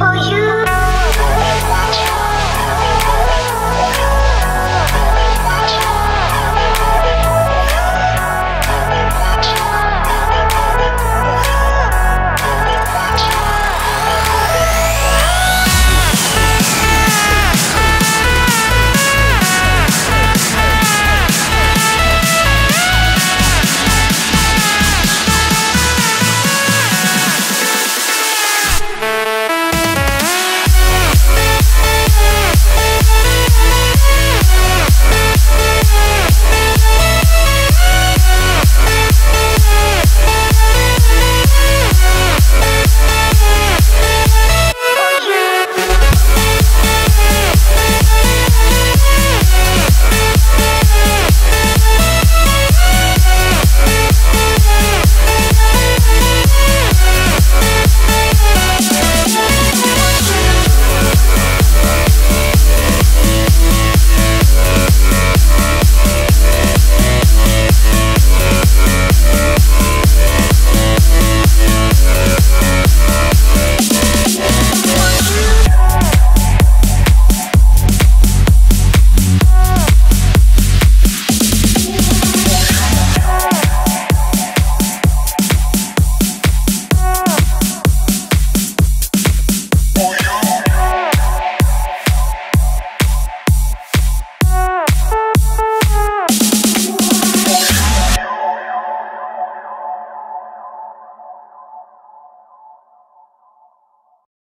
for you.